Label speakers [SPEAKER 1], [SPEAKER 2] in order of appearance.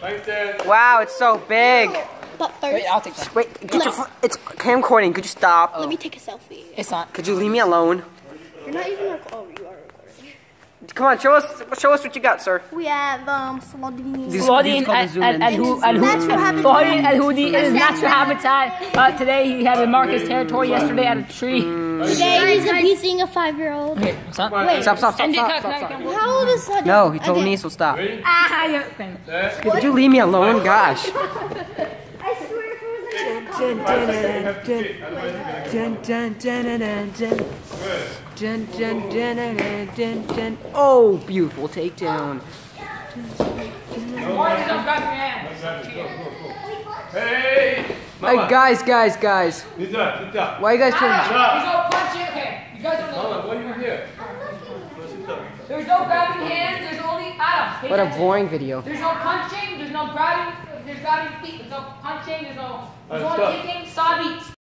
[SPEAKER 1] Thanks, Dan.
[SPEAKER 2] Wow, it's so big.
[SPEAKER 3] But first,
[SPEAKER 4] Wait, I'll take that.
[SPEAKER 2] Wait, get your, fu- it's camcording. Could you stop?
[SPEAKER 3] let me take a selfie.
[SPEAKER 4] It's not.
[SPEAKER 2] Could you leave me alone?
[SPEAKER 3] You're not even recording. Oh, you are recording.
[SPEAKER 2] Come on, show us, show us what you got, sir.
[SPEAKER 3] We have um Saladin.
[SPEAKER 2] These-
[SPEAKER 4] Saladin
[SPEAKER 2] these called
[SPEAKER 4] Al
[SPEAKER 2] the zoom in.
[SPEAKER 4] Al Al
[SPEAKER 3] Natural habitat.
[SPEAKER 4] Saladin is natural habitat. Uh, today he had to mark his territory yesterday at a tree.
[SPEAKER 3] Today he's abusing a five-year-old.
[SPEAKER 4] Okay, stop.
[SPEAKER 3] Wait,
[SPEAKER 2] Stop, stop, stop, stop, stop, stop.
[SPEAKER 3] how old is Saladin?
[SPEAKER 2] No, he told
[SPEAKER 3] Okay.
[SPEAKER 2] me, so stop.
[SPEAKER 4] Ah, yeah, okay.
[SPEAKER 2] Could you leave me alone? Gosh. Oh, beautiful takedown.
[SPEAKER 4] Why is it grab your hand?
[SPEAKER 1] Hey!
[SPEAKER 2] Hey, guys, guys, guys.
[SPEAKER 1] Sit down, sit down.
[SPEAKER 2] Why are you guys doing
[SPEAKER 4] There's no punching. Okay, you guys don't.
[SPEAKER 1] Mama, why are you here?
[SPEAKER 4] There's no grabbing hands. There's only Adam. pay
[SPEAKER 2] What a boring video.
[SPEAKER 4] There's no punching. There's no grabbing. There's grabbing feet. There's no punching. There's no. There's only kicking. Saw beats.